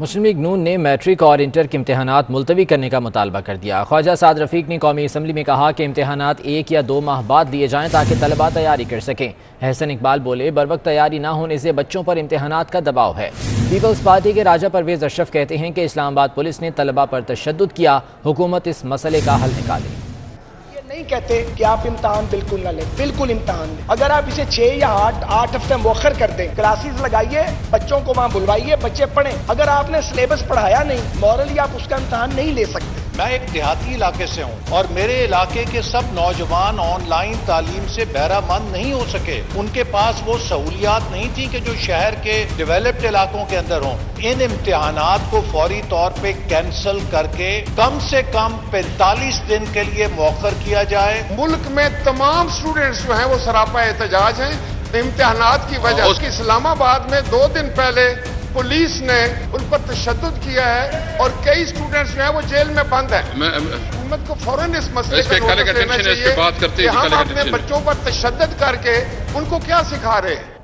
मुस्लिम league नून ने matric और inter के इम्तहान मुलतवी करने का मुतालबा कर दिया। ख्वाजा साद रफीक ने कौमी असम्बली में कहा कि इम्तहान एक या दो माह बाद लिए जाएँ ताकि तलबा तैयारी कर सकें। हसन इकबाल बोले, बर वक्त तैयारी न होने से बच्चों पर इम्तहान का दबाव है। पीपल्स पार्टी के राजा परवेज अशरफ कहते हैं कि इस्लामाबाद पुलिस ने तलबा पर तशद किया। हुकूमत इस मसले का हल निकाले। नहीं कहते कि आप इम्तहान बिल्कुल ना ले, बिल्कुल इम्तहान लें। अगर आप इसे छह या आठ आठ हफ़्ते मौखर कर दें, क्लासेस लगाइए, बच्चों को वहाँ बुलवाइए, बच्चे पढ़े। अगर आपने सिलेबस पढ़ाया नहीं, मॉरली आप उसका इम्तहान नहीं ले सकते। मैं एक देहाती इलाके से हूँ और मेरे इलाके के सब नौजवान ऑनलाइन तालीम से बहरामंद नहीं हो सके। उनके पास वो सहूलियात नहीं थी कि जो शहर के डेवलप्ड इलाकों के अंदर हों। इन इम्तहान को फौरी तौर पे कैंसिल करके कम से कम 45 दिन के लिए मौखर किया जाए। मुल्क में तमाम स्टूडेंट्स जो हैं वो सरापा एहतजाज हैं। इम्तहान की वजह इस्लामाबाद में दो दिन पहले पुलिस ने उन पर तशद किया है और कई स्टूडेंट्स जो है वो जेल में बंद है। हुकूमत को फ़ौरन इस मसले पर बात करते हैं हम अपने बच्चों पर तशद करके उनको क्या सिखा रहे हैं?